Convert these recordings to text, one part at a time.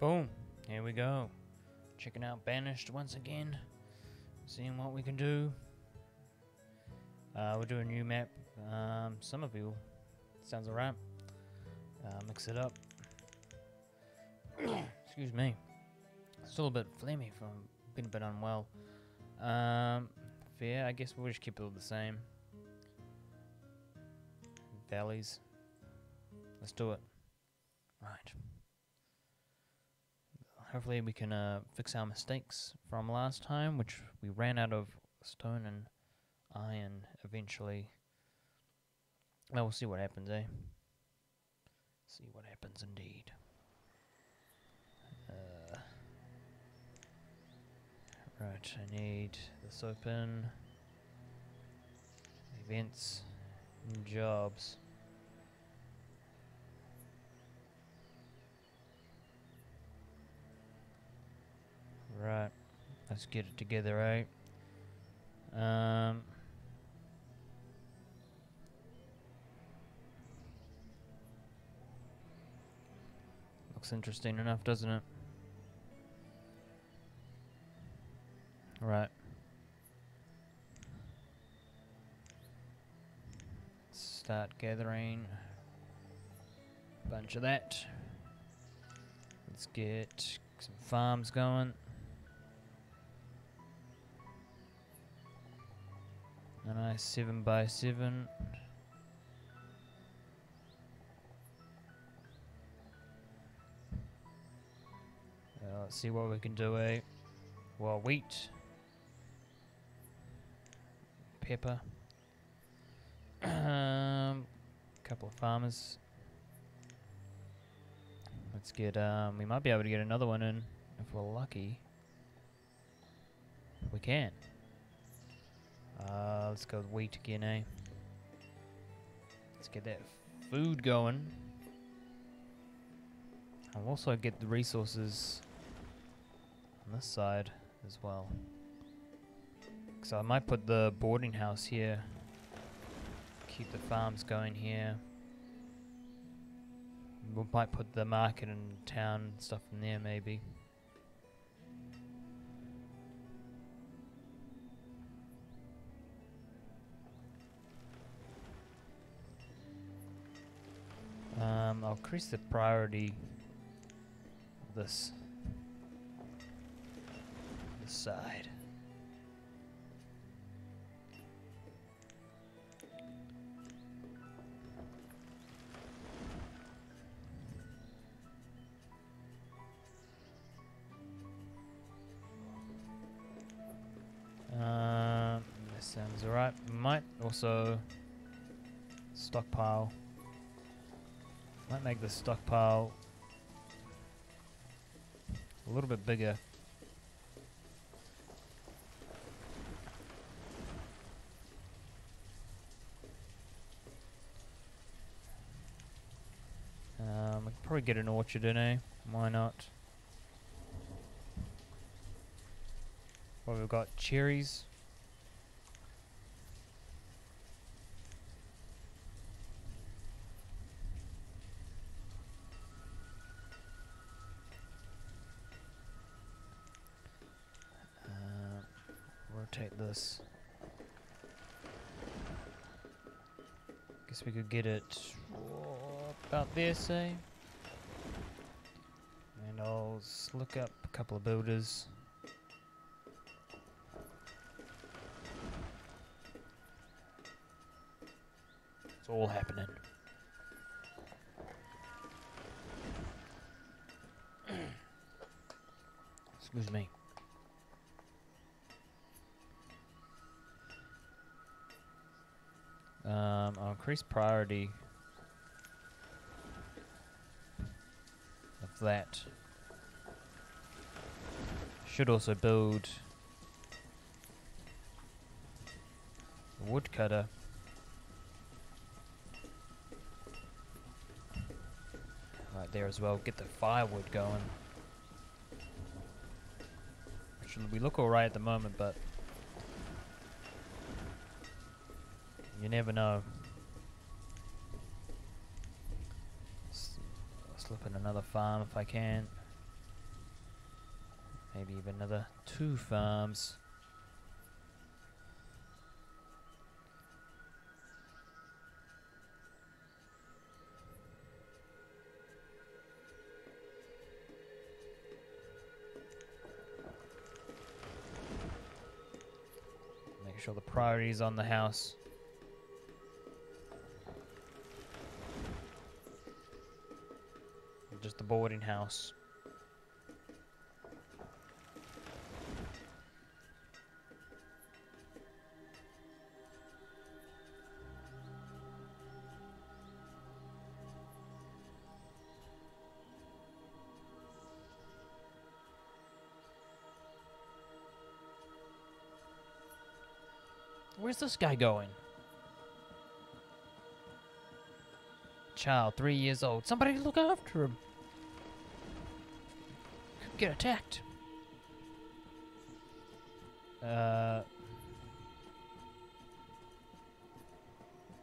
Boom. Here we go. Checking out Banished once again. Seeing what we can do. Uh, we'll do a new map. Um, Somerville. Sounds alright. Uh, mix it up. Excuse me. Still a bit phlegmy from being a bit unwell. Um, fair, I guess we'll just keep it all the same. Valleys. Let's do it. Right. Hopefully we can uh, fix our mistakes from last time, which we ran out of stone and iron eventually. Well, we'll see what happens, eh? See what happens indeed. Uh, right, I need this open. Events, jobs. Right, let's get it together, eh? Um. Looks interesting enough, doesn't it? Right. Start gathering a bunch of that. Let's get some farms going. Nice 7 by 7 Uh, let's see what we can do, eh? Well, wheat. Pepper. um, couple of farmers. Let's get, um, we might be able to get another one in if we're lucky. We can. Uh, let's go with wheat again, eh? Let's get that food going. I'll also get the resources on this side as well. So I might put the boarding house here. Keep the farms going here. We might put the market and town and stuff in there maybe. Um, I'll increase the priority of this this side. Um, this sounds alright. Might also stockpile. Might make the stockpile a little bit bigger. Um, I could probably get an orchard in, eh? Why not? Well, we've got cherries. Uh, rotate this. Guess we could get it about there, eh? say. And I'll look up a couple of builders. It's all happening. Excuse me. Um, I'll increase priority of that. Should also build a woodcutter. Right there as well. Get the firewood going. We look alright at the moment, but you never know. Another farm if I can. Maybe even another two farms. Make sure the priority is on the house. Boarding house. Where's this guy going? Child, three years old. Somebody look after him. Get attacked. Uh.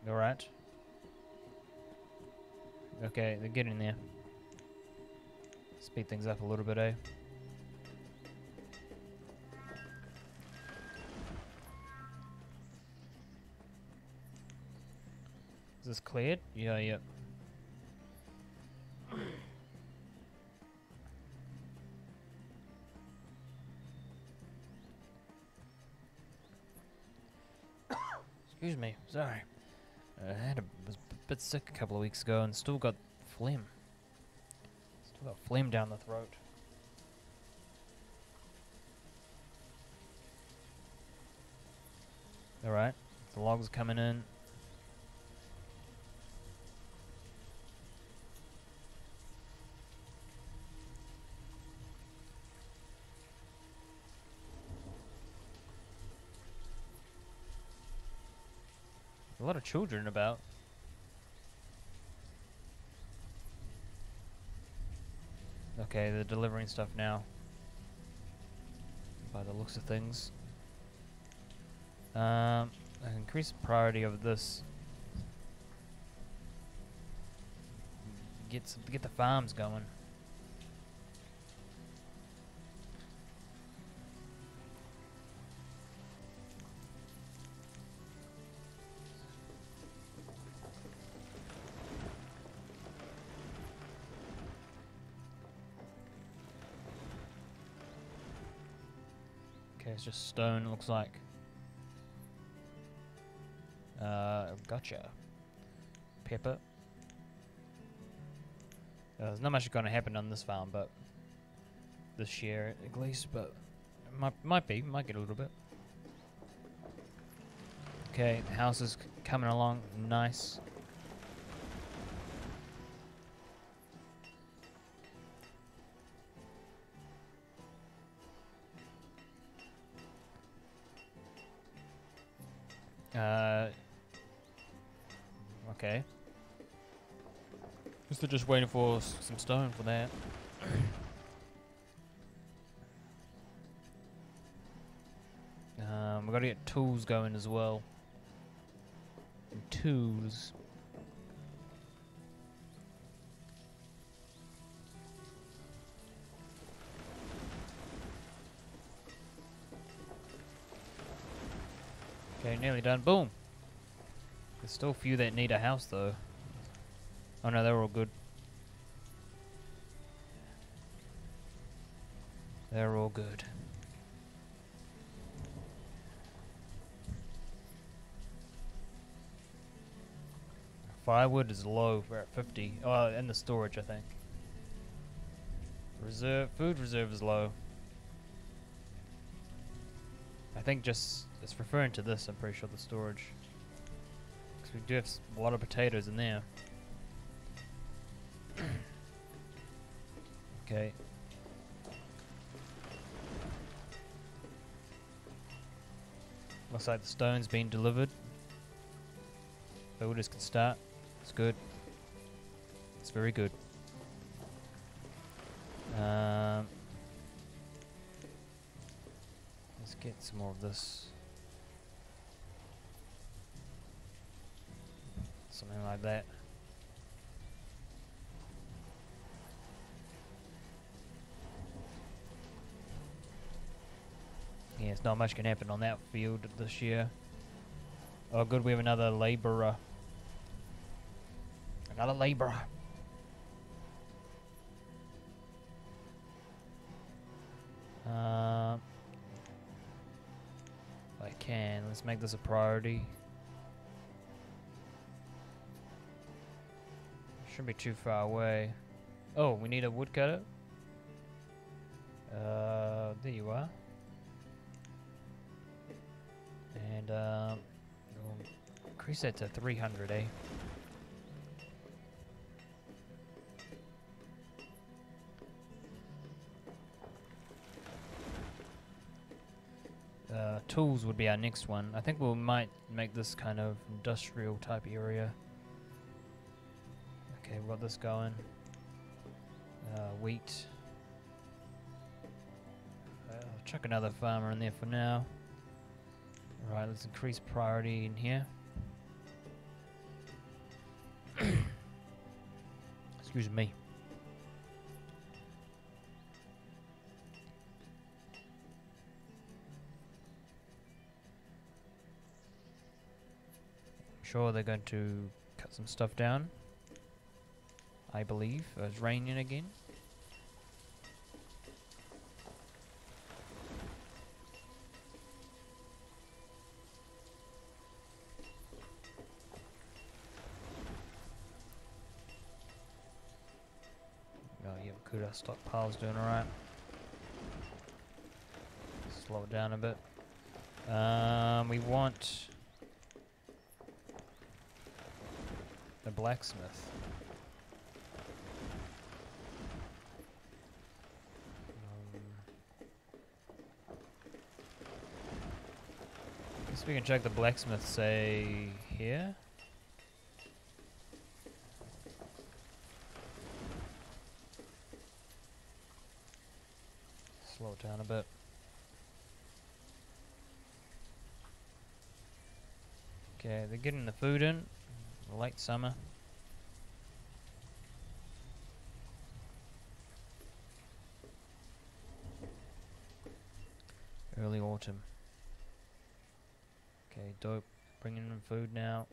Alright. Okay, they're getting there. Speed things up a little bit, eh? Is this cleared? Yeah, yep. Excuse sick a couple of weeks ago and still got phlegm. Still got phlegm down the throat. Alright, the logs coming in. A lot of children about. Okay, they're delivering stuff now. By the looks of things. Um, increase the priority of this. Get some, get the farms going. It's just stone, looks like. Uh, gotcha. Pepper. Uh, there's not much going to happen on this farm, but this year at least, but might might be, might get a little bit. Okay, the house is coming along, nice. Okay. Guess they're just waiting for some stone for that. um, we gotta get tools going as well. Tools. Okay, nearly done. Boom. There's still a few that need a house though. Oh no, they're all good. They're all good. Firewood is low. We're at 50. Oh, and the storage, I think. Reserve food reserve is low. I think just it's referring to this. I'm pretty sure the storage. Because we do have a lot of potatoes in there. okay. Looks like the stone's been delivered. Builders can start. It's good. It's very good. Um, let's get some more of this. Something like that. There's not much can happen on that field this year. Oh, good, we have another labourer. Another labourer. Uh, I can. Let's make this a priority. Shouldn't be too far away. Oh, we need a woodcutter. Uh, there you are. And um, we'll increase that to 300, eh? Uh, tools would be our next one. I think we might make this kind of industrial type area. Okay, we've got this going. Uh, wheat. Uh, I'll chuck another farmer in there for now. Right, let's increase priority in here. Excuse me. Sure, they're going to cut some stuff down. I believe. It's raining again. Oh, yeah. Our stockpile's doing alright. Slow it down a bit. Um, we want the blacksmith. We can check the blacksmith, say, here? Slow it down a bit. Okay, they're getting the food in. Late summer. Early autumn. Dope. Bringing in food now.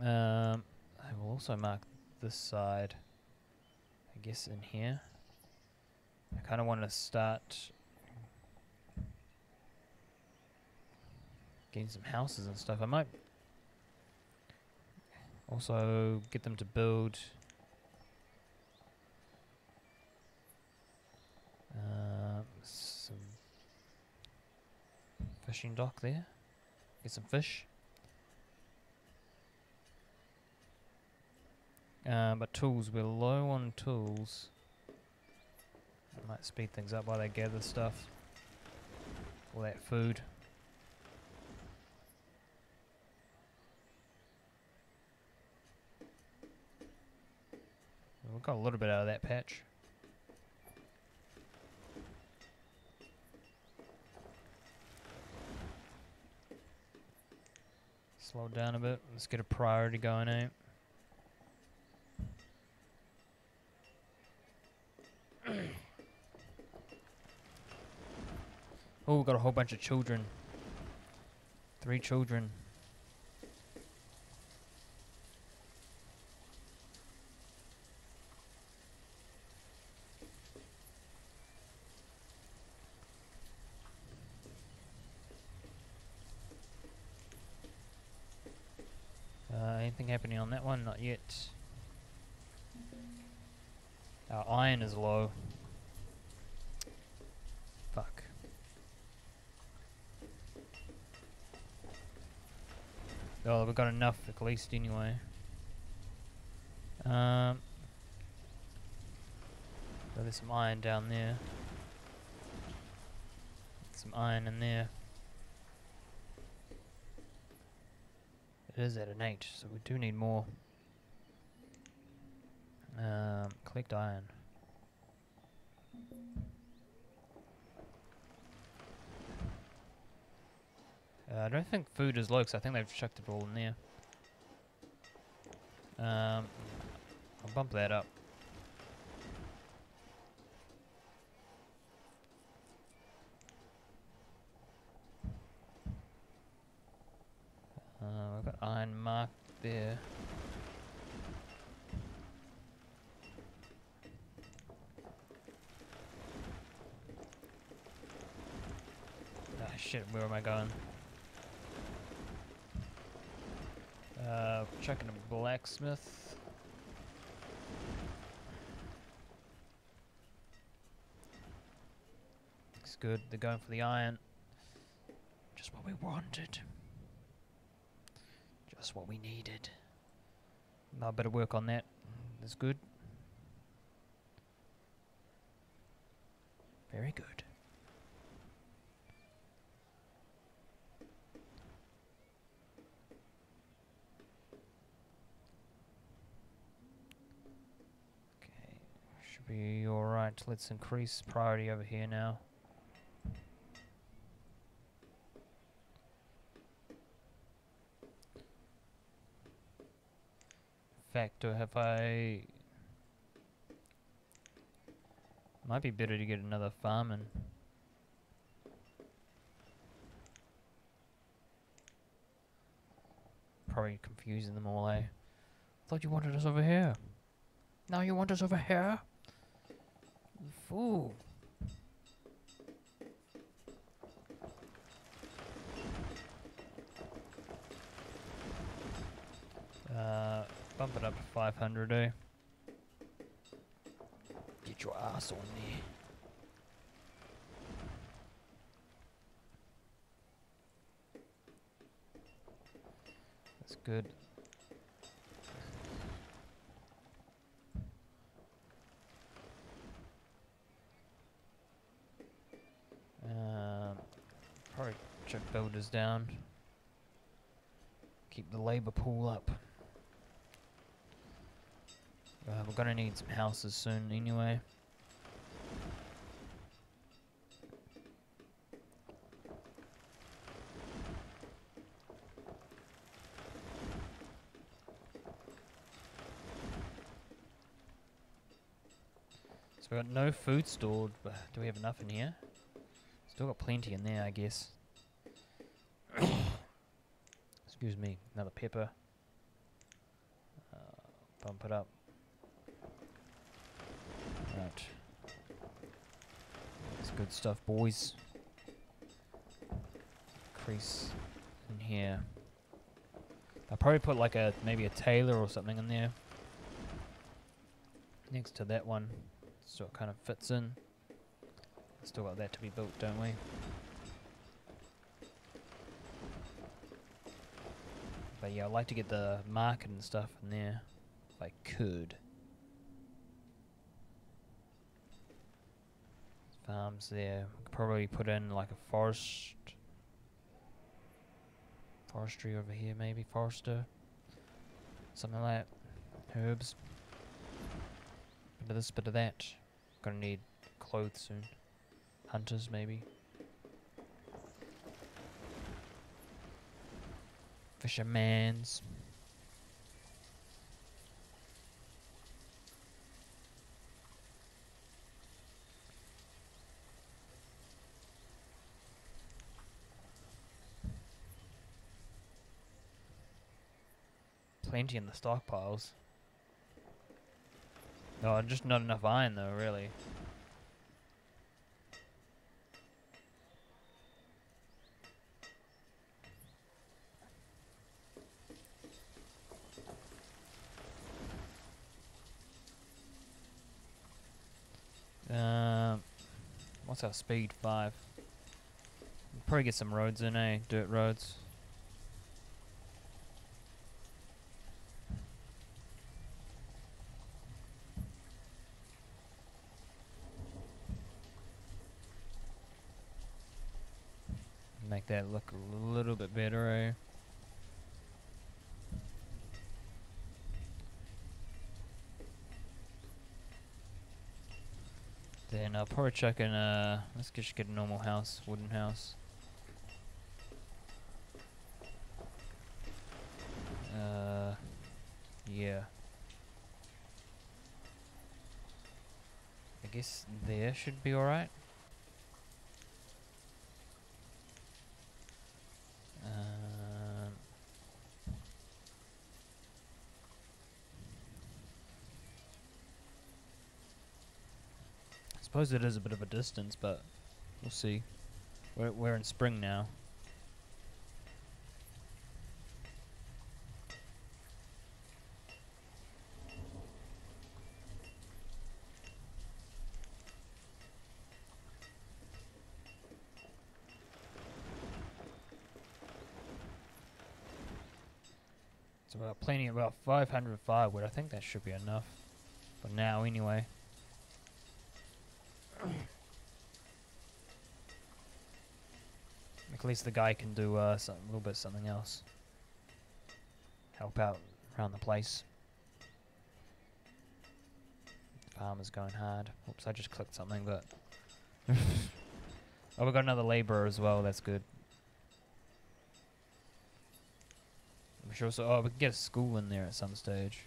Um, I will also mark this side, I guess, in here. I kind of want to start getting some houses and stuff. I might also get them to build uh, some fishing dock there. Get some fish. Uh, but tools, we're low on tools. I might speed things up while they gather stuff. All that food. We got a little bit out of that patch. Slow down a bit. Let's get a priority going out. Oh, we've got a whole bunch of children. Three children. Uh, anything happening on that Our iron is low. Fuck. Oh, we've got enough at least anyway. Um, there's some iron down there. Some iron in there. It is at an 8, so we do need more. Um, collect iron. Uh, I don't think food is low, 'cause I think they've chucked it all in there. Um, I'll bump that up. Uh, I've got iron marked there. Ah shit, where am I going? Uh, checking a blacksmith. Looks good. They're going for the iron. Just what we wanted. Just what we needed. I better work on that. That's good. Very good. Okay, should be alright. Let's increase priority over here now. In fact, uh, have I... Might be better to get another farm and... Probably confusing them all, eh? Thought you wanted us over here. Now you want us over here? You fool. Uh, bump it up to 500, eh? Get your ass on there. That's good. Um, probably check builders down. Keep the labor pool up. Uh, we're gonna need some houses soon anyway. So we got no food stored, but do we have enough in here? Still got plenty in there, I guess. Excuse me, another pepper. Uh, bump it up. Right. That's good stuff, boys. Crease in here. I'll probably put like a maybe a tailor or something in there. Next to that one. So it kind of fits in. Still got that to be built, don't we? But yeah, I'd like to get the market and stuff in there. If I could. Farms there. Could probably put in like a forest. Forestry over here, maybe. Forester. Something like that. Herbs. Bit of this, bit of that. Gonna need clothes soon. Hunters, maybe. Fishermans. Plenty in the stockpiles. No, just not enough iron though, really. What's our speed? Five. Probably get some roads in, eh? Dirt roads. Make that look a little probably chuck in a. Let's just get a normal house, wooden house. Uh, yeah. I guess there should be alright. Suppose it is a bit of a distance, but we'll see. We're, we're in spring now. It's about plenty, about 500 firewood. I think that should be enough. For now, anyway. At least the guy can do uh, a little bit something else. Help out around the place. Farmer's going hard. Oops, I just clicked something, but... oh, we got another laborer as well. That's good. I'm sure so. Oh, we can get a school in there at some stage.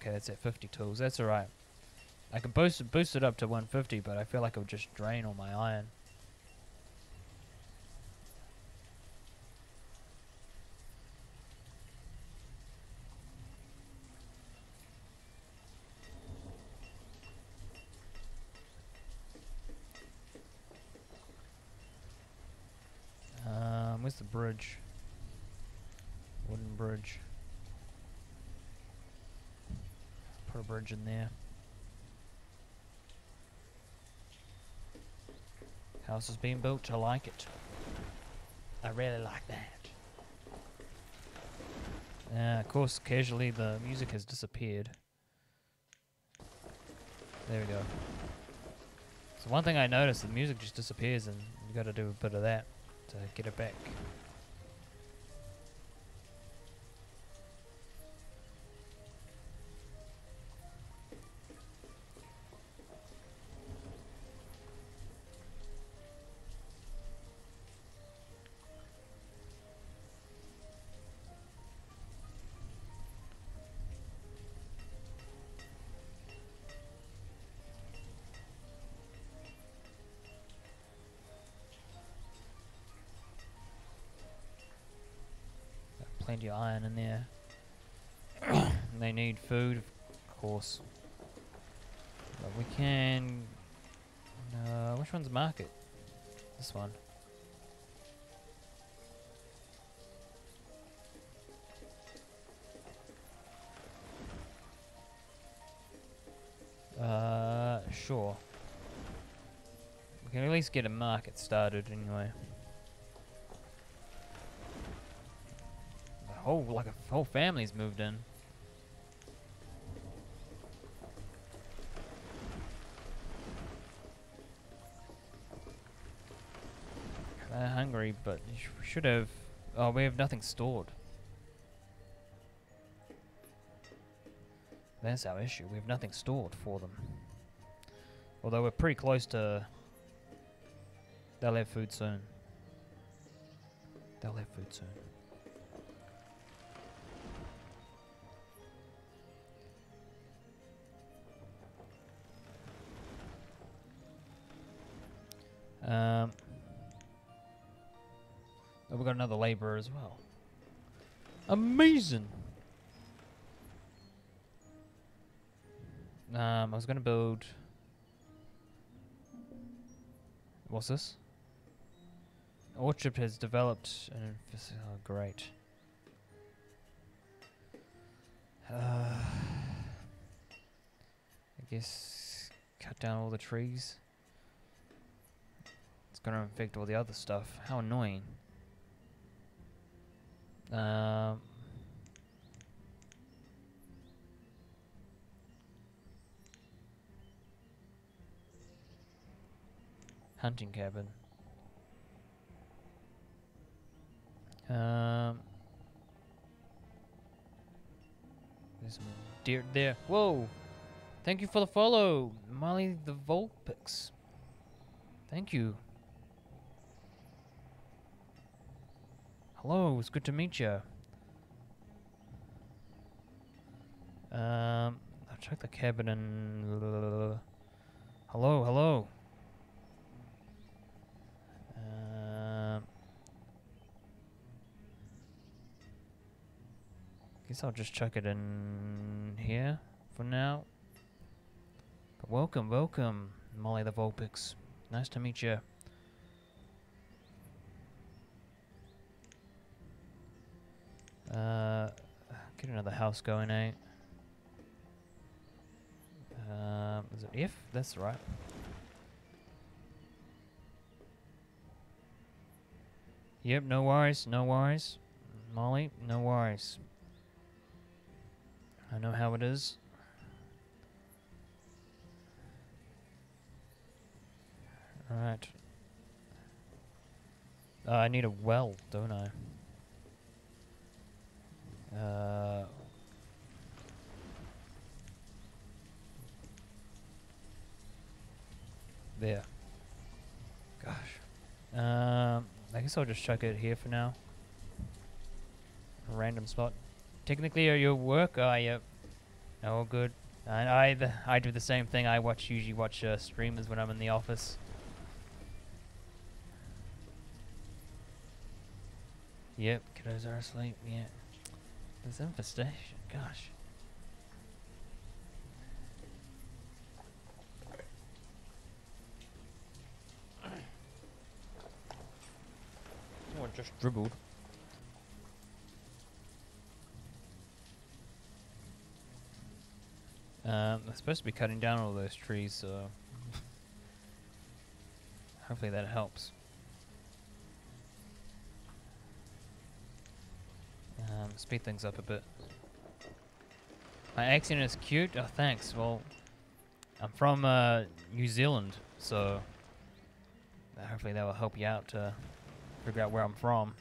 Okay, that's at 50 tools. That's alright. I can boost, boost it up to 150, but I feel like it would just drain all my iron. Um, where's the bridge? Wooden bridge. Put a bridge in there. House is being built. I like it. I really like that. Uh, of course, casually the music has disappeared. There we go. So one thing I noticed, the music just disappears and you gotta do a bit of that to get it back. Plenty of iron in there. they need food, of course. But we can... Uh, which one's market? This one. Uh, sure. We can at least get a market started anyway. Whole like a whole family's moved in. They're hungry, but we should have. Oh, we have nothing stored. That's our issue. We have nothing stored for them. Although we're pretty close to. They'll have food soon. They'll have food soon. Um, oh, we got another laborer as well. Amazing. Um, I was gonna build. What's this? Orchard has developed an. Oh, great. Uh, I guess cut down all the trees gonna infect all the other stuff. How annoying. Um... Hunting cabin. Um... There's some deer there. Whoa! Thank you for the follow, Molly the Vulpix. Thank you. Hello, it's good to meet you. Um, I'll check the cabin and. hello, hello. Um. guess I'll just chuck it in here for now. But welcome, welcome, Molly the Vulpix. Nice to meet you. Uh, get another house going, eh? Um, is it if? That's right. Yep, no worries, no worries. Molly, no worries. I know how it is. Alright. Uh, I need a well, don't I? Uh, there. Gosh. Um, I guess I'll just chuck it here for now. A random spot. Technically, are you at work? Oh, yep. Oh, good. I I, the, I do the same thing. I watch usually watch uh, streamers when I'm in the office. Yep, kiddos are asleep. Yeah. This infestation. Gosh. Someone just dribbled. Um, they're supposed to be cutting down all those trees, so hopefully that helps. Um, speed things up a bit. My accent is cute. Oh, thanks. Well, I'm from uh, New Zealand, so hopefully that will help you out to figure out where I'm from.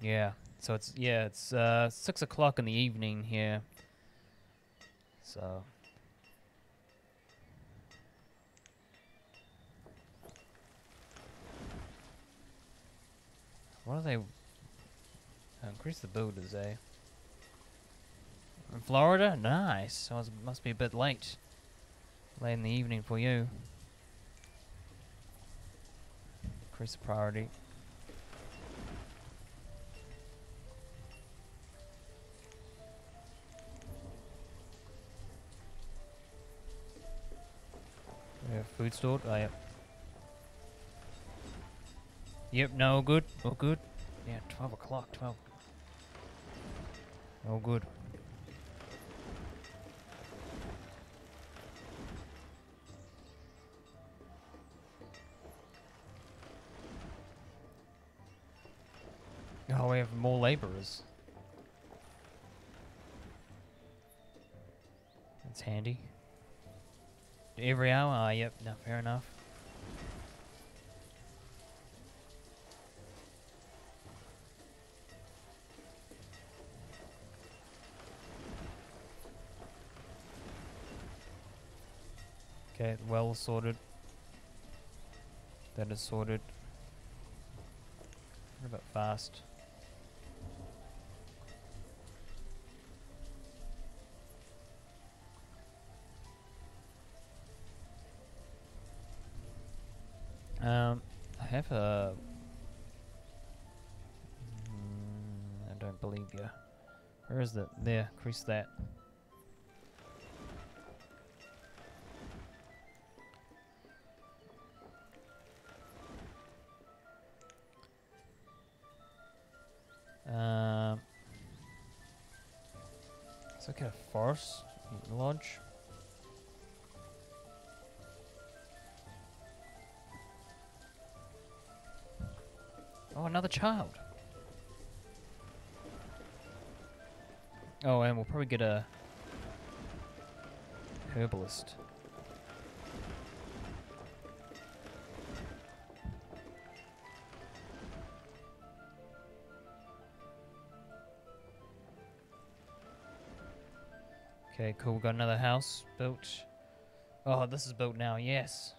Yeah. So it's yeah, it's uh, six o'clock in the evening here. So. What are they? increase the builders, eh? In Florida? Nice. So it must be a bit late. Late in the evening for you. Increase the priority. Have food stored. Oh, yep. Yep, no good. Oh, good. Yeah, 12 o'clock. 12. Oh, good. Oh, we have more laborers. That's handy. Every hour? Ah, yep, no, fair enough. Okay, well sorted. That is sorted. A bit fast. Um, I have a. Mm, I don't believe you. Where is that? There, crease that. Like a forest lodge. Oh, another child. Oh, and we'll probably get a herbalist. Okay, cool. We got another house built. Oh, this is built now. Yes.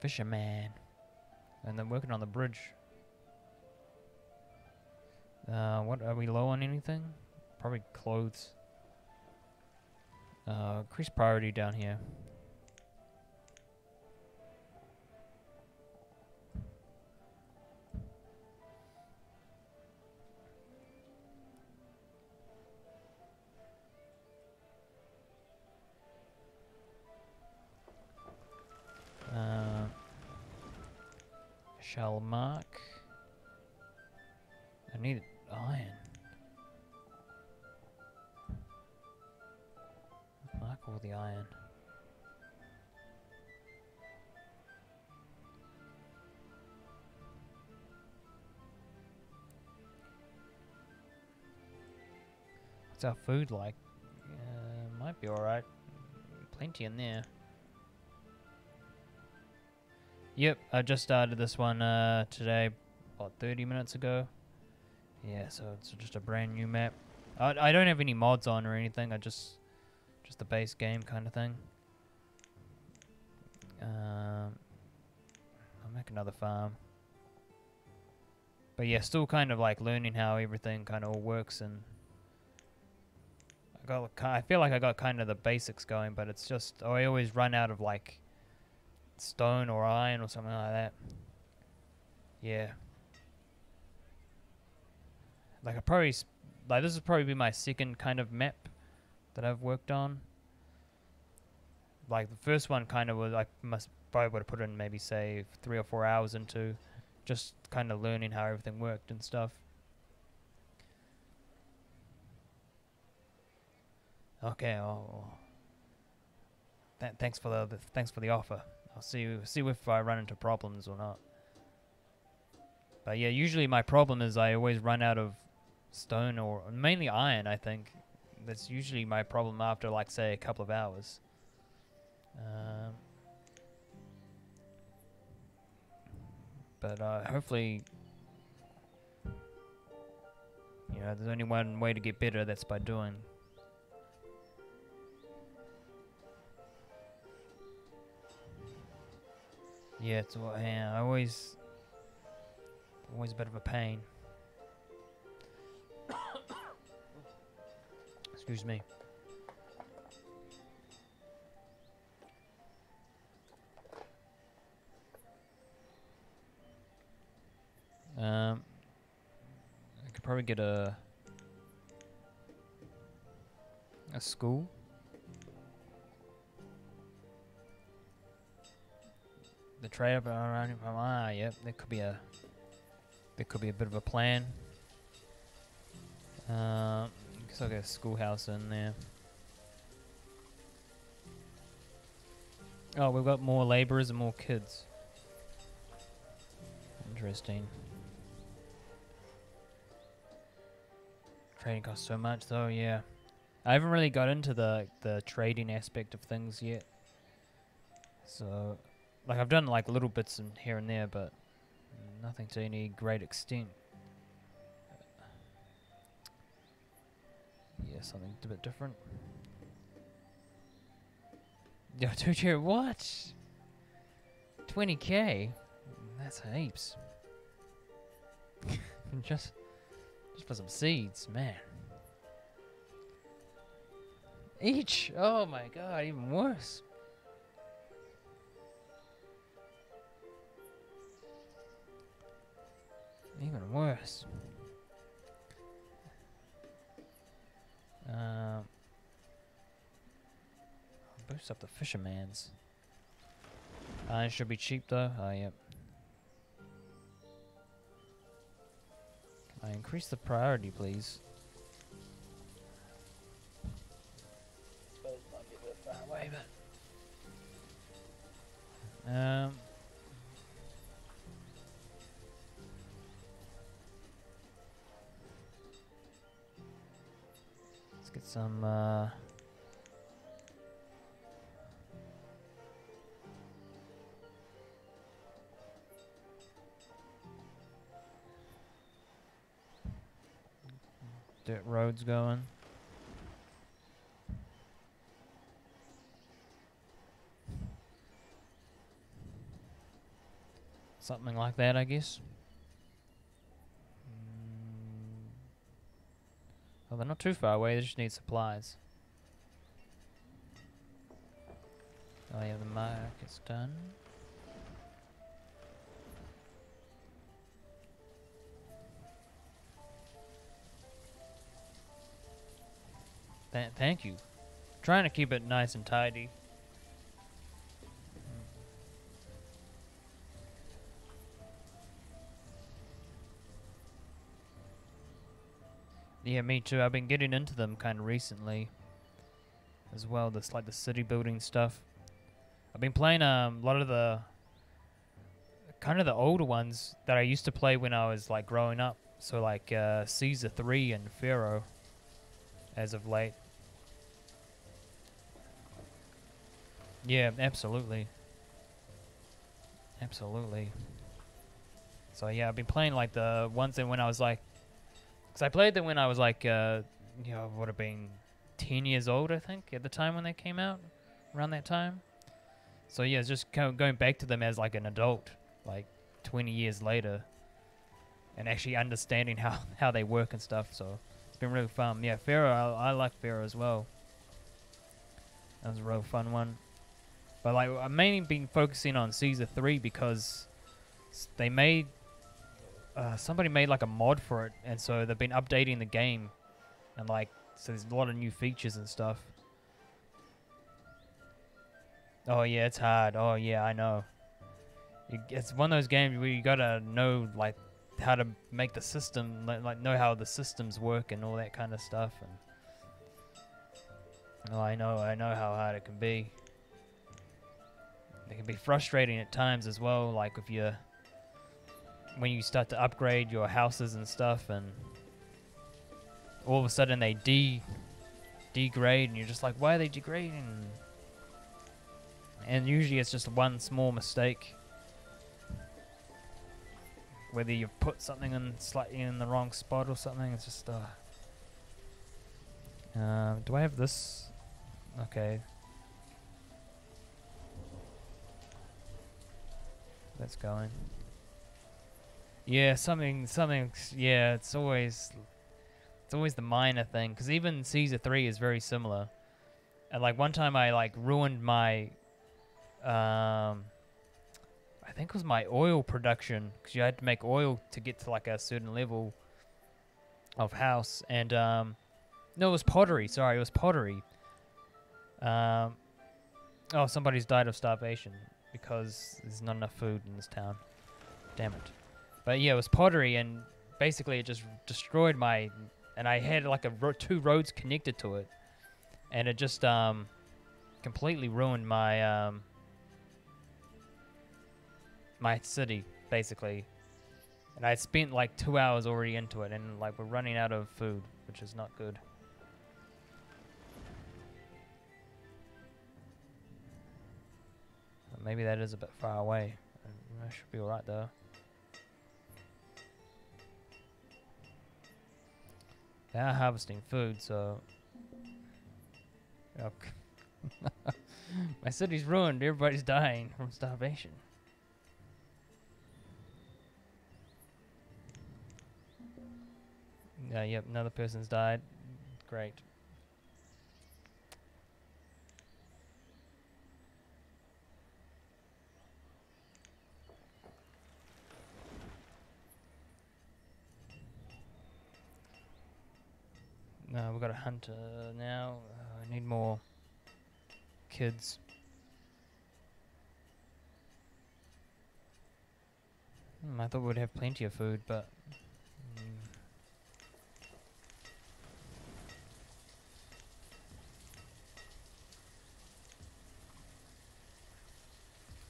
Fisherman. And then working on the bridge. Uh, what are we low on anything? Probably clothes. Uh, increase priority down here. Mark. I need iron. Mark all the iron. What's our food like? Uh, might be alright. Plenty in there. Yep, I just started this one uh, today, about 30 minutes ago. Yeah, so it's just a brand new map. I, I don't have any mods on or anything. I just just the base game kind of thing. Um, I'll make another farm. But yeah, still kind of like learning how everything kind of all works and I got I feel like I got kind of the basics going, but it's just I always run out of like stone or iron or something like that. Yeah. Like I probably like this is probably be my second kind of map that I've worked on. Like the first one kind of was I must probably would have put in maybe say three or four hours into just kind of learning how everything worked and stuff. Okay, oh, oh. th- thanks for the, the thanks for the offer. I'll see see if I run into problems or not. But yeah, usually my problem is I always run out of stone or mainly iron. I think that's usually my problem after like say a couple of hours. Um, but uh, hopefully, you know, there's only one way to get better. That's by doing. Yeah, it's yeah, I always, always a bit of a pain. Excuse me. Um, I could probably get a a school. The trade up around ah, yep, there could be a there could be a bit of a plan. Um, guess I'll a schoolhouse in there. Oh, we've got more laborers and more kids. Interesting. Trading costs so much though, yeah. I haven't really got into the the trading aspect of things yet. So, like I've done like little bits in here and there, but nothing to any great extent. Yeah, something a bit different. Yeah, two chair what? 20k? That's heaps. just just for some seeds, man. Each? Oh my god, even worse. Even worse. Um, boost up the fisherman's. Uh, it should be cheap though. Oh, yep. Can I increase the priority, please? Suppose might be a bit far away, but. Um. Get some. Uh, dirt roads going. Something like that, I guess. Well, they're not too far away, they just need supplies. Oh yeah, the market's done. Th thank you. Trying to keep it nice and tidy. Yeah, me too. I've been getting into them kind of recently as well. This like the city building stuff. I've been playing um, a lot of the kind of the older ones that I used to play when I was like growing up. So like uh, Caesar 3 and Pharaoh as of late. Yeah, absolutely. Absolutely. So yeah, I've been playing like the ones that when I was like because I played them when I was like, uh, you know, would have been 10 years old, I think, at the time when they came out, around that time. So yeah, it's just going back to them as like an adult, like 20 years later, and actually understanding how, how they work and stuff. So it's been really fun. Yeah, Pharaoh, I, I like Pharaoh as well. That was a real fun one. But like, I've mainly been focusing on Caesar 3 because they made uh, somebody made like a mod for it, and so they've been updating the game, and like so there's a lot of new features and stuff. Oh yeah, it's hard. Oh yeah, I know. It's one of those games where you gotta know like how to make the system, like know how the systems work and all that kind of stuff. And oh, I know, I know how hard it can be. It can be frustrating at times as well. Like if you're when you start to upgrade your houses and stuff and all of a sudden they de degrade and you're just like why are they degrading? And usually it's just one small mistake. Whether you've put something in slightly in the wrong spot or something it's just uh, uh do I have this? Okay. That's going yeah, something, something. Yeah, it's always, it's always the minor thing. Because even Caesar three is very similar. And like one time, I like ruined my, um, I think it was my oil production because you had to make oil to get to like a certain level of house. And um, no, it was pottery. Sorry, it was pottery. Um, oh, somebody's died of starvation because there's not enough food in this town. Damn it. But yeah, it was pottery, and basically it just destroyed my. And I had like a ro- two roads connected to it, and it just um, completely ruined my um, my city basically. And I spent like two hours already into it, and like we're running out of food, which is not good. Maybe that is a bit far away. I should be alright though. They are harvesting food, so... My city's ruined. Everybody's dying from starvation. Yeah, yep, another person's died. Great. No, we've got a hunter now. Uh, I need more kids. Hmm, I thought we'd have plenty of food, but...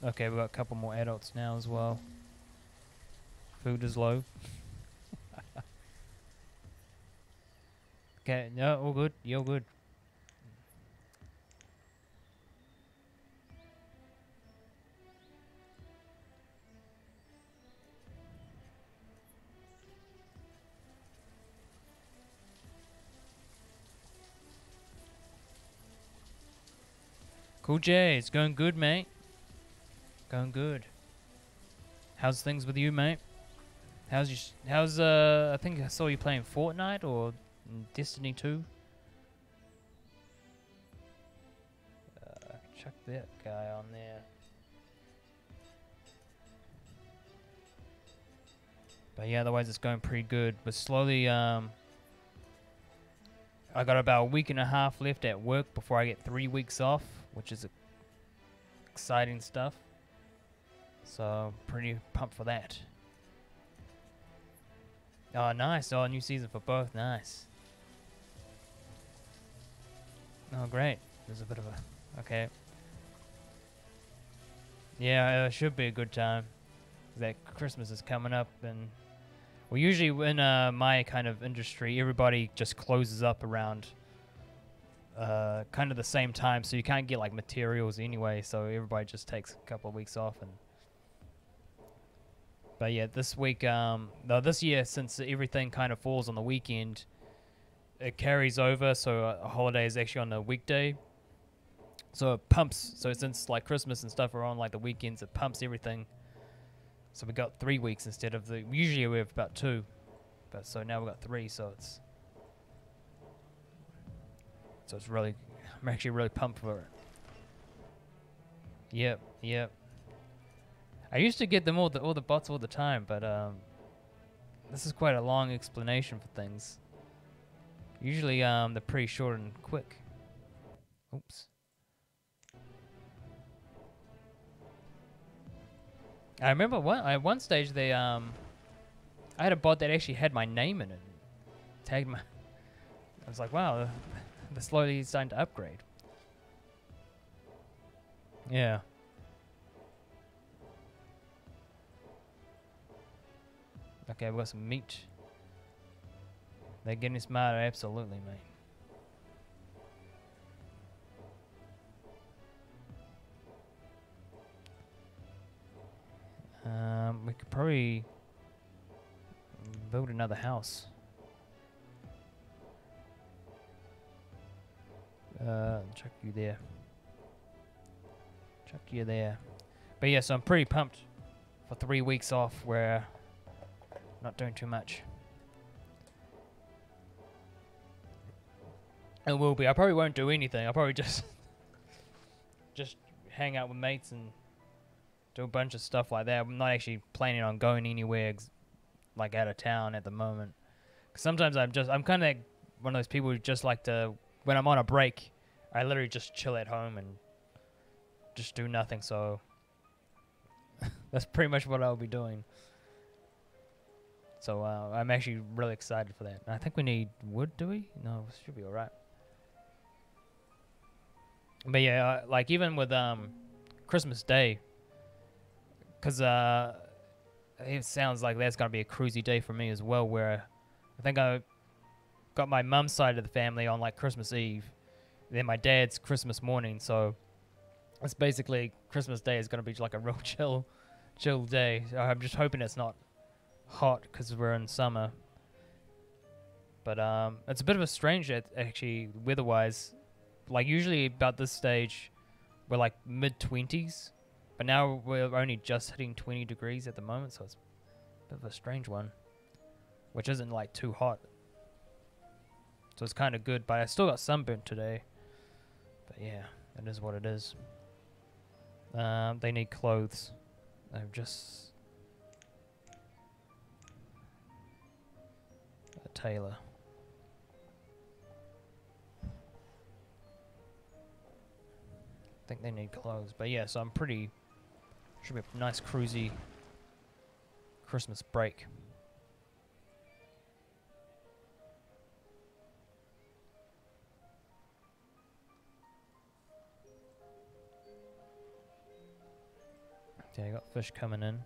Mm. Okay, we've got a couple more adults now as well. Food is low. Okay, no, all good. You're good. Cool J, it's going good, mate. Going good. How's things with you, mate? How's you? How's uh? I think I saw you playing Fortnite or Destiny 2. Uh, chuck that guy on there. But yeah, otherwise it's going pretty good. But slowly, um, I got about a week and a half left at work before I get three weeks off, which is exciting stuff. So pretty pumped for that. Oh, nice. Oh, new season for both. Nice. Oh, great. There's a bit of a... Okay. Yeah, it should be a good time. That Christmas is coming up, and... Well, usually in uh, my kind of industry, everybody just closes up around uh, kind of the same time, so you can't get, like, materials anyway, so everybody just takes a couple of weeks off and but yeah, this week, um, no, this year, since everything kind of falls on the weekend, it carries over. So a holiday is actually on a weekday. So it pumps. So since like Christmas and stuff are on like the weekends, it pumps everything. So we got three weeks instead of the usually we have about two, but so now we got three. So it's so it's really I'm actually really pumped for it. Yep, yep. I used to get them all the all the bots all the time, but um, this is quite a long explanation for things. Usually, um, they're pretty short and quick. Oops. I remember one at one stage they um, I had a bot that actually had my name in it, tagged my. I was like, wow, they're slowly starting to upgrade. Yeah. Okay, we got some meat. They're getting smarter, absolutely, mate. Um, we could probably build another house. Uh, chuck you there. Chuck you there. But yeah, so I'm pretty pumped for three weeks off where not doing too much. It will be. I probably won't do anything. I'll probably just just hang out with mates and do a bunch of stuff like that. I'm not actually planning on going anywhere like out of town at the moment. Cause sometimes I'm just I'm kind of one of those people who just like to when I'm on a break, I literally just chill at home and just do nothing. So that's pretty much what I'll be doing. So uh, I'm actually really excited for that. I think we need wood, do we? No, should be alright. But yeah, uh, like even with um, Christmas Day, because uh, it sounds like that's gonna be a cruisy day for me as well. Where I think I got my mum's side of the family on like Christmas Eve, then my dad's Christmas morning. So it's basically Christmas Day is gonna be like a real chill, chill day. I'm just hoping it's not hot because we're in summer. But um, it's a bit of a strange actually weather-wise. Like usually about this stage, we're like mid twenties, but now we're only just hitting 20 degrees at the moment, so it's a bit of a strange one, which isn't like too hot. So it's kind of good, but I still got sunburnt today. But yeah, it is what it is. Um, they need clothes. I've just a tailor. Think they need clothes. But yeah, so I'm pretty... Should be a nice cruisy Christmas break. Yeah, I got fish coming in.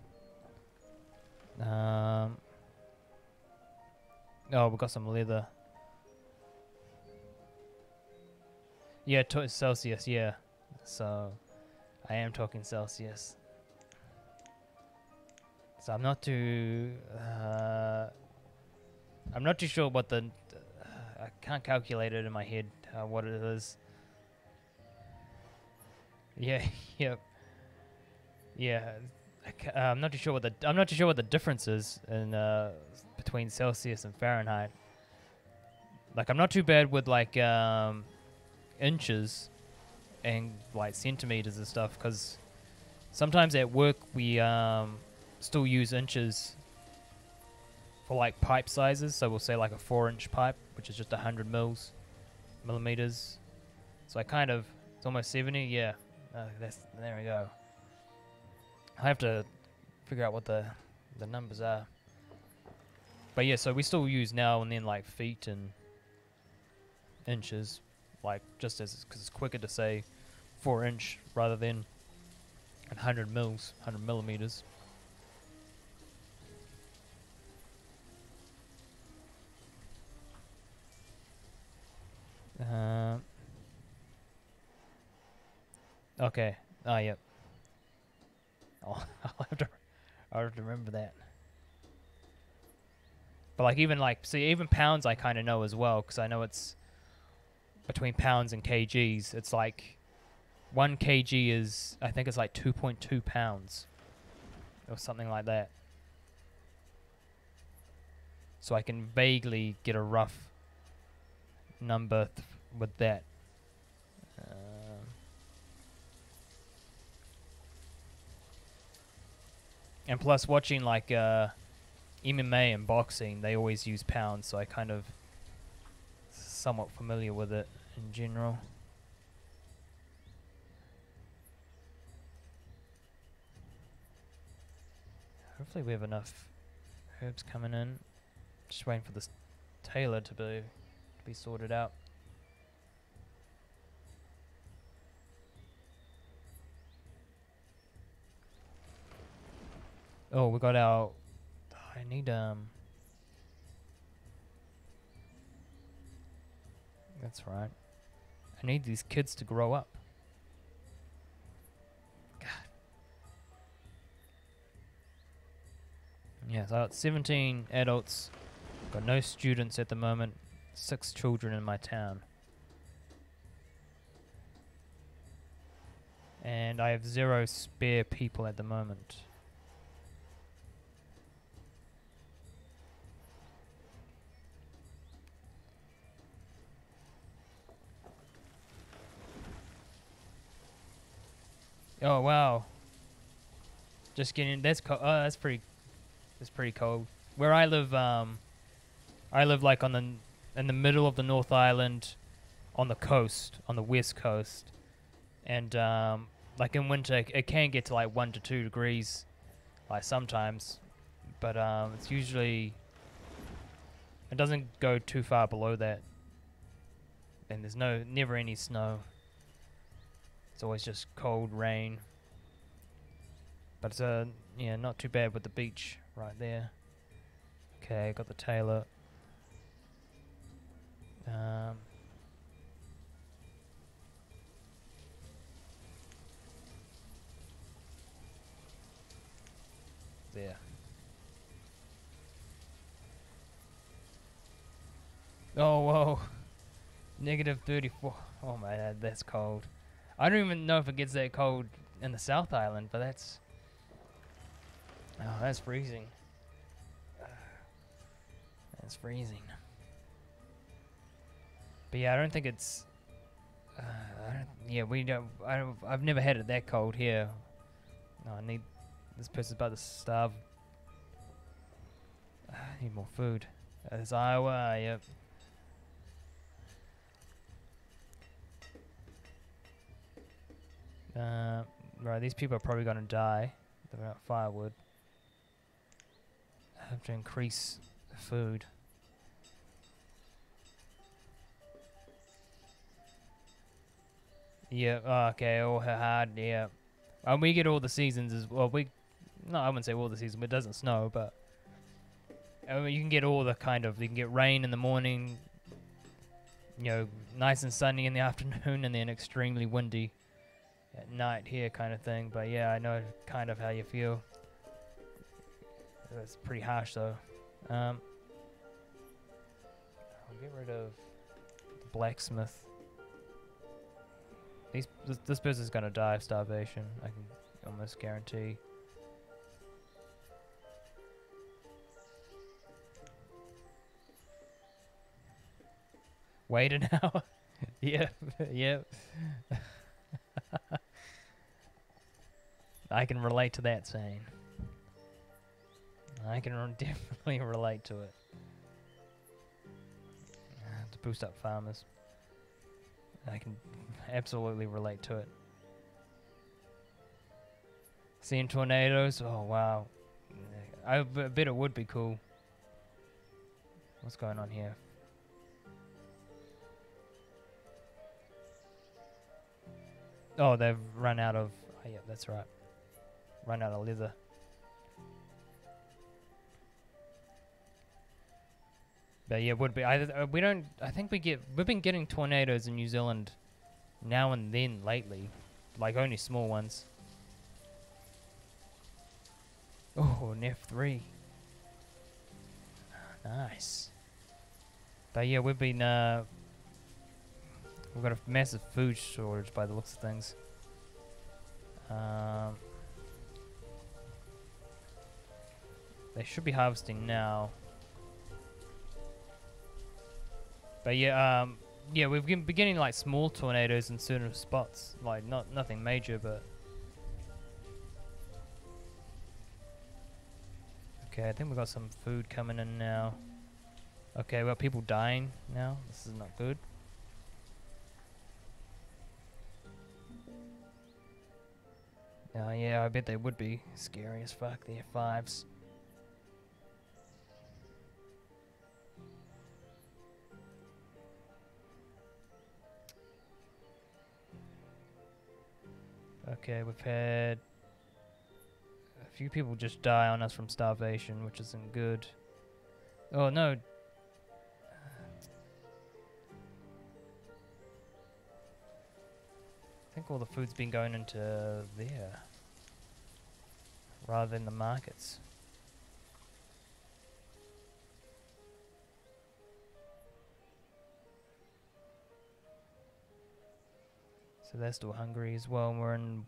Um, Oh, we got some leather. Yeah, Celsius, yeah. So, I am talking Celsius. So I'm not too... Uh, I'm not too sure what the... Uh, I can't calculate it in my head, uh, what it is. Yeah, yep. Yeah, I am not too sure what the I'm not too sure what the difference is in uh, between Celsius and Fahrenheit. Like I'm not too bad with like um, inches and like centimeters and stuff because sometimes at work we um, still use inches for like pipe sizes. So we'll say like a four inch pipe, which is just 100 mils, millimeters. So I kind of, it's almost 70. Yeah, uh, that's, there we go. I have to figure out what the, the numbers are. But yeah, so we still use now and then like feet and inches, like just as, because it's quicker to say four inch rather than 100 mils, 100 millimeters. Uh, okay. Ah, yep. I'll, I'll have to. I'll have to remember that. But like even like see even pounds I kind of know as well because I know it's between pounds and kgs. It's like one kg is I think it's like 2.2 pounds or something like that. So I can vaguely get a rough number th- with that. Um, and plus, watching like uh, MMA and boxing, they always use pounds, so I kind of somewhat familiar with it in general. Hopefully, we have enough herbs coming in. Just waiting for this tailor to be to be sorted out. Oh, we got our. I need um. That's right. I need these kids to grow up. I got 17 adults. Got no students at the moment. Six children in my town. And I have zero spare people at the moment. Oh wow. Just getting that's co- oh that's pretty that's pretty cold. Where I live um I live like on the in the middle of the North Island on the coast, on the west coast. And um like in winter it can get to like 1 to 2 degrees like sometimes, but um it's usually it doesn't go too far below that. And there's no never any snow. It's always just cold rain. But it's uh yeah, not too bad with the beach right there. Okay, got the tailor. Um there. Oh whoa. Negative 34. Oh my god, that's cold. I don't even know if it gets that cold in the South Island, but that's oh, that's freezing. That's freezing. But yeah, I don't think it's. Uh, don't, yeah, we don't. I don't. I've never had it that cold here. No, I need. This person's about to starve. I need more food. It's Iowa. Yep. Uh, right, these people are probably to die. They're without firewood. Have to increase the food. Yeah, okay, oh, hard, yeah. And we get all the seasons as well. We, no, I wouldn't say all the seasons, but it doesn't snow, but. I mean, you can get all the kind of, you can get rain in the morning, you know, nice and sunny in the afternoon, and then extremely windy at night here kind of thing. But yeah, I know kind of how you feel. It's pretty harsh though. Um, I'll get rid of the blacksmith. These, this, this person's gonna die of starvation. I can almost guarantee. Wait an hour. yep, yep. I can relate to that saying. I can definitely relate to it. Uh, To boost up farmers. I can absolutely relate to it. Seeing tornadoes? Oh, wow. I bet it would be cool. What's going on here? Oh, they've run out of. Oh, yeah, that's right. Run out of leather. But yeah, it would be. I, uh, we don't. I think we get. We've been getting tornadoes in New Zealand now and then lately, like only small ones. Oh, an F three. Nice. But yeah, we've been. Uh, we've got a massive food shortage by the looks of things. Um, they should be harvesting now. But yeah, um, yeah, we've been beginning like small tornadoes in certain spots, like not nothing major, but. Okay, I think we've got some food coming in now. Okay, we got people dying now. This is not good. Uh, yeah, I bet they would be scary as fuck. The F5s. Okay, we've had a few people just die on us from starvation, which isn't good. Oh no. I think all the food's been going into there rather than the markets. They're still hungry as well, we're in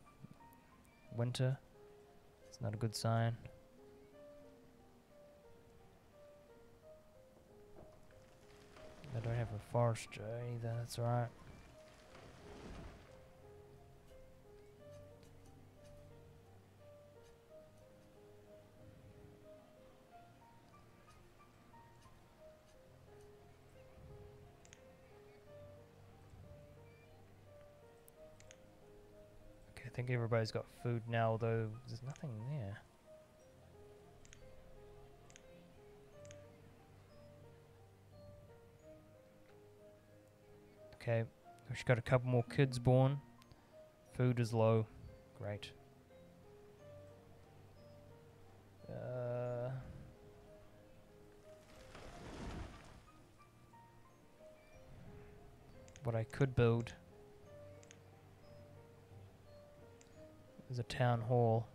winter. It's not a good sign. I don't have a forester either, that's alright. Think everybody's got food now, although there's nothing there. Okay, we've got a couple more kids born. Food is low. Great. Uh, what I could build is a town hall.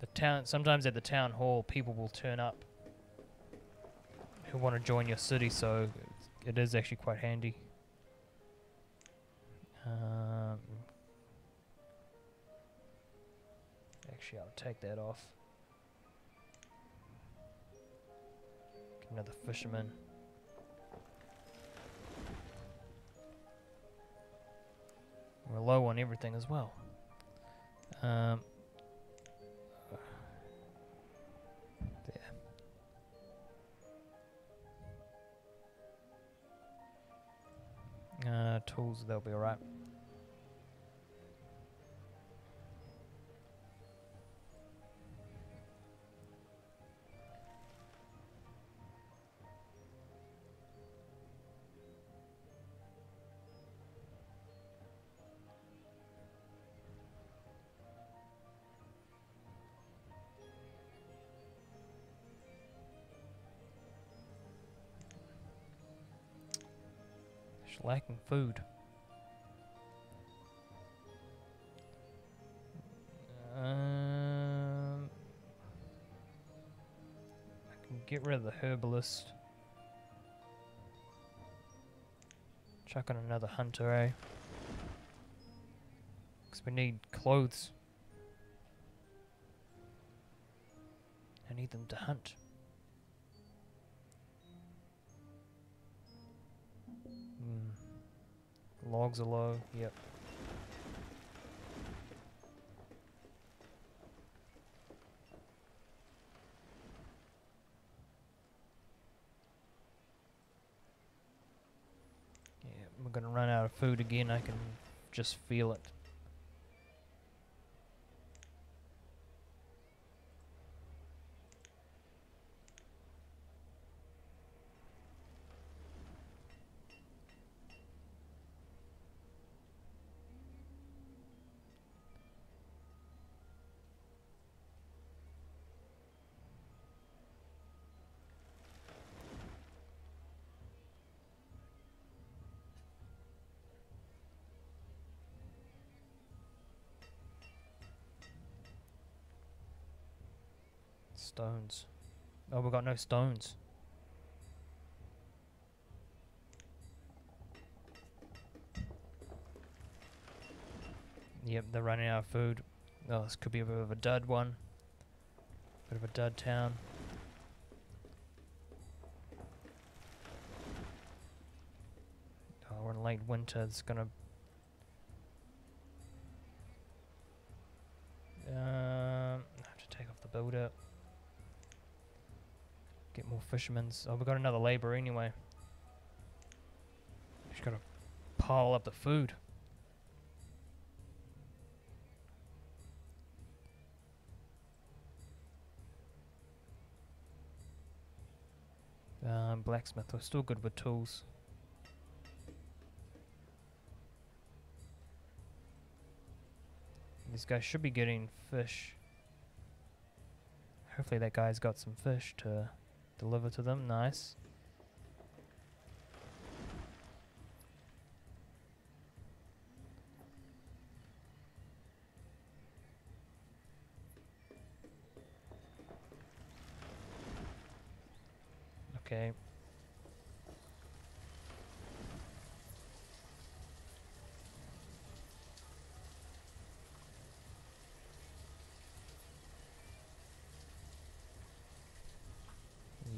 The town sometimes at the town hall people will turn up who want to join your city, so it is actually quite handy. Um, actually, I'll take that off. Another fisherman. We're low on everything as well. Um, there. Uh, tools, they'll be alright. Lacking food. Um, I can get rid of the herbalist. Chuck on another hunter, eh? Because we need clothes. I need them to hunt. Logs are low, yep. Yeah, we're gonna run out of food again, I can just feel it. Stones. Oh, we got no stones. Yep, they're running out of food. Oh, this could be a bit of a dud one. Bit of a dud town. Oh, we're in late winter. It's gonna. Um, have to take off the builder. Get more fishermen's. Oh, we got another labor anyway. Just gotta pile up the food. Um, blacksmith. We're still good with tools. These guys should be getting fish. Hopefully that guy's got some fish to deliver to them. Nice. Okay.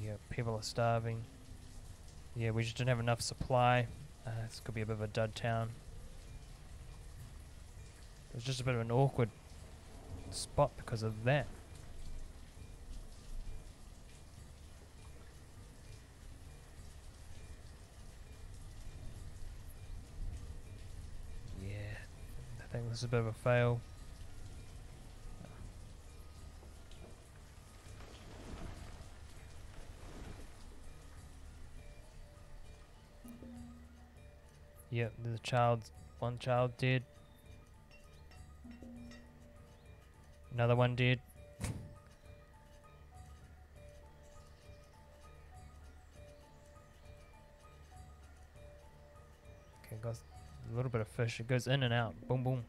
Yeah, people are starving. Yeah, we just didn't have enough supply. Uh, this could be a bit of a dud town. It was just a bit of an awkward spot because of that. Yeah, I think this is a bit of a fail. Yep, the child, one child did. Another one did. okay, got a little bit of fish. It goes in and out. Boom, boom.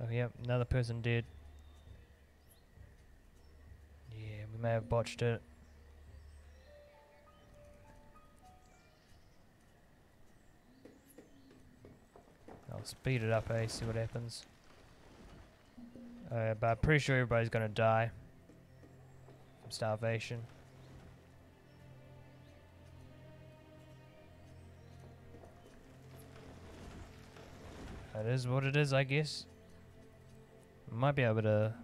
Oh, yep, another person did. Yeah, we may have botched it. I'll speed it up, eh? See what happens. Uh, but I'm pretty sure everybody's gonna die from starvation. That is what it is, I guess. Might be able to.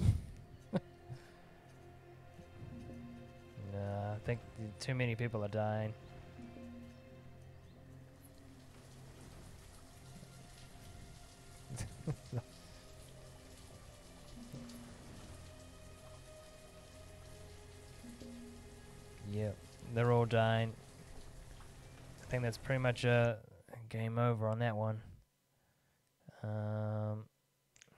nah, I think too many people are dying. Yep, they're all dying. I think that's pretty much a game over on that one. Um,